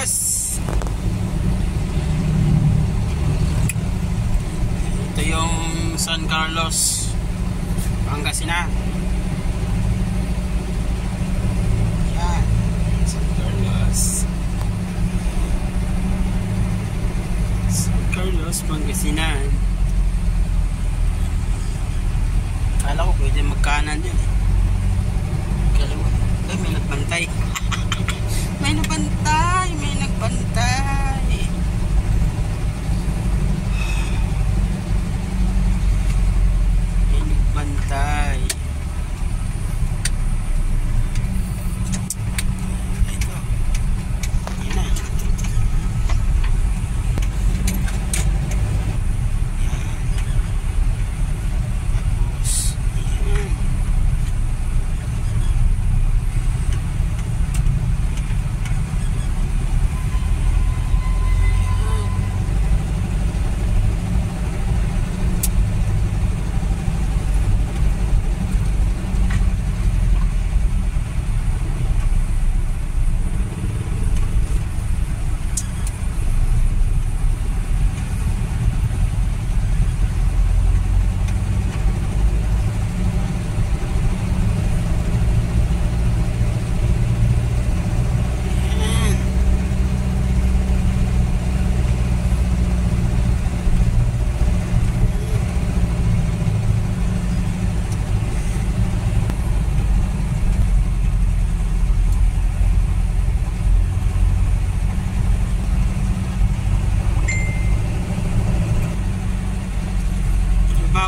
Carlos. Ito yung San Carlos, Pangasinan. Yan, San Carlos. San Carlos, Pangasinan. Kala ko pwede magkanan din eh. Kaliwa. Ay, may nagbantay. may nagbantay, ប៉ុន្តែ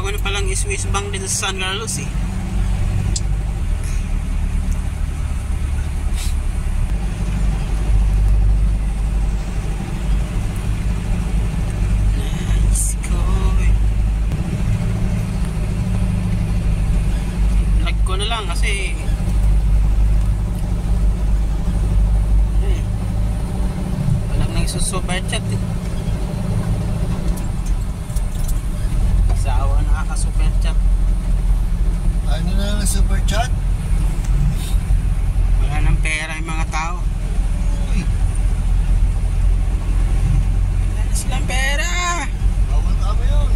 Bago na palang Swiss bank dito sa San Carlos eh. Nice boy. Lag ko na lang kasi super chat? Wala nang pera yung mga tao. Uy, Wala na silang pera. bawal yun.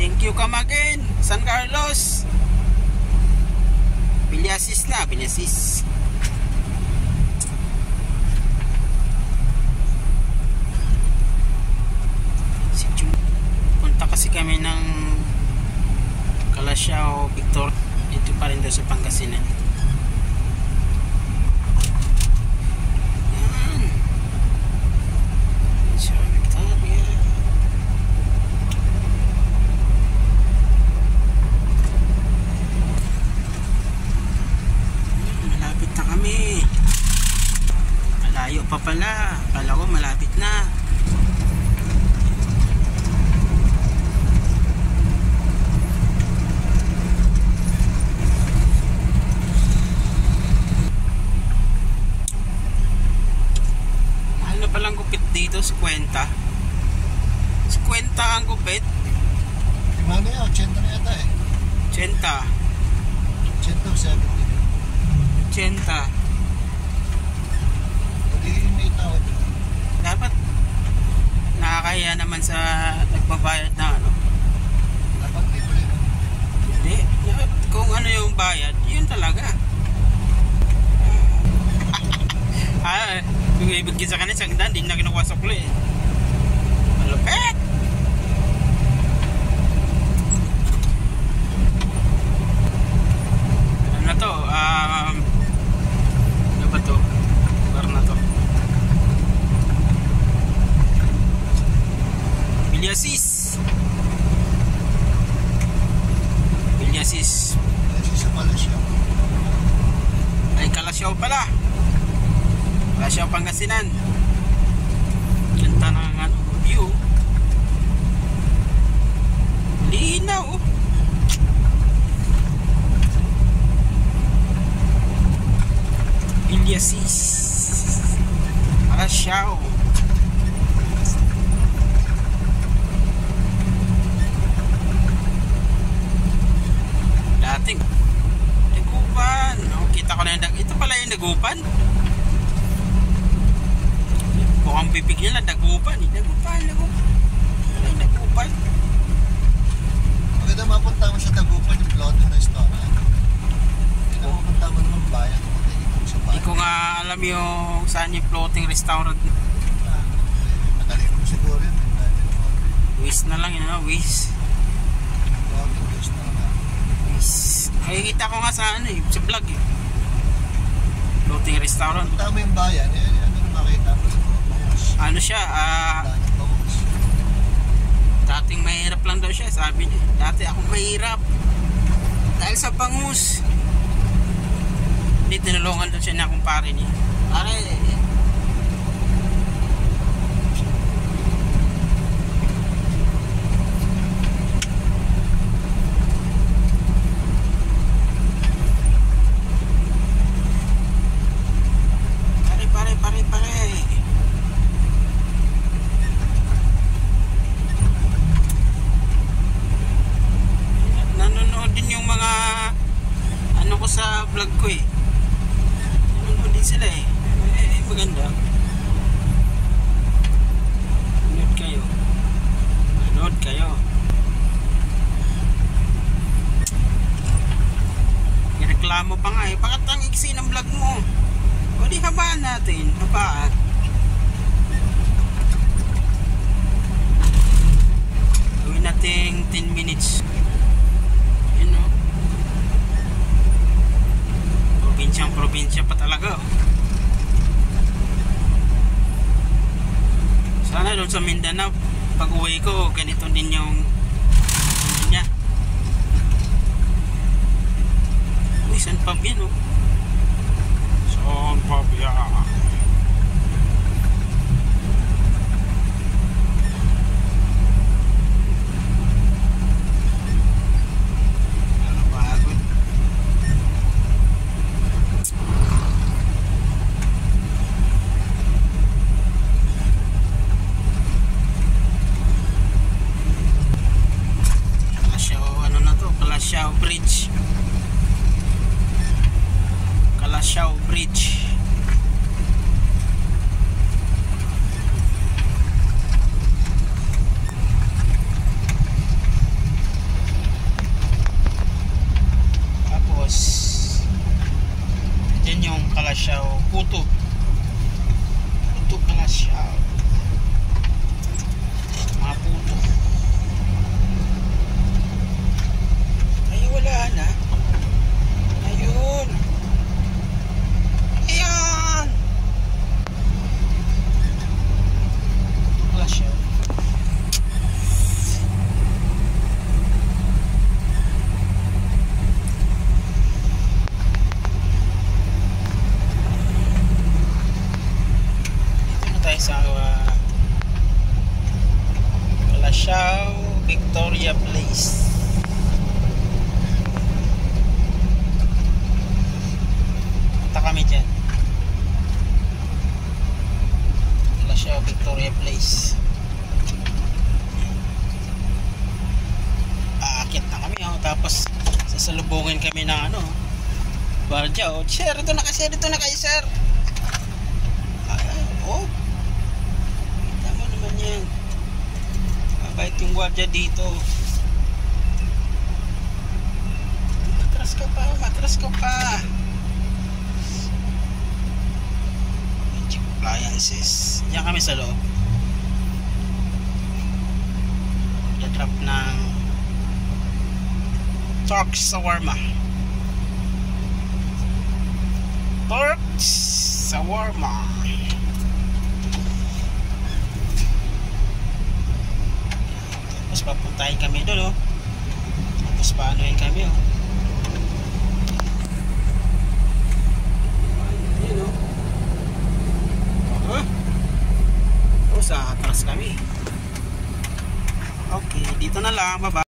Thank you Kamagin. San Carlos. Bilyasis na, Bilyasis. Punta kasi kami ng Calasiao, Victor. Dito pa rin daw sa Pangasinan. Yan. Sa Victoria. Malapit na kami. Malayo pa pala. Kala ko malapit na. Mahal na palang gupit dito, 50. 50 ang gupit. Na yan, 80 na yata eh. 80. 80 o 70. 80. Pwede yun may tawad. Dapat nakakahiya naman sa nagbabayad na ano. Dapat libre. Hindi. Kung ano yung bayad, yun talaga. ah, yung ibigin sa kanila, sagdan, di na kinukuha sa kuli. Malupit! Ano na to? Um, ano ba to? Lugar na to. Vilyasis. Vilyasis. Kasi sa Malaysia. Ay, Kalasyaw pala. Kalasyaw Pangasinan. Ganda ng ano, view. Linaw. oh. Ilyasis. Kalasyaw. Dating Dagupan. Oh, kita ko na yung Ito pala yung dagupan. bibig nila, dagupan. Dagupan, dagupan. Ay, dagupan. Maganda mapunta mo sa Tagupan yung floating restaurant. Hindi na mapunta mo naman bayan. Hindi ko nga alam yung saan yung floating restaurant. Madali mo siguro yun. Wish na lang yun. Floating restaurant. Wish. Nakikita ko nga sa ano eh, sa vlog eh. Floating restaurant. Mo yung bayan, eh, ano makita mo sa. Ano siya, ah, dating mahirap lang daw siya, sabi niya. Dati ako mahirap. Dahil sa bangus. Hindi, tinulungan daw siya na kumpare niya. Pare, pare, pare, pare. nanonood din yung mga ano ko sa vlog ko eh nanonood din sila eh eh maganda nanonood kayo nanonood kayo reklamo pa nga eh bakit ang iksi ng vlog mo o di habaan natin habaan gawin nating 10 minutes yun o. Probinsyang probinsya pa talaga oh. Sana doon sa Mindanao, pag uwi ko, ganito din yung ano niya. Uy, saan pa yan oh? Saan pa yan? Sir, dito na kayo, sir. Dito na kayo, sir. Ay, oh. Kita mo naman yan. Mabait yung gwardiya dito. Matras ka pa, matras ka pa. Magic appliances. Diyan kami sa loob. drop ng Torx Shawarma. Torx Shawarma. Tapos papuntahin kami doon, oh. Tapos paano yun kami, oh. Yun, oh. Huh? Oh, sa atras kami. Okay, dito na lang. Bye-bye.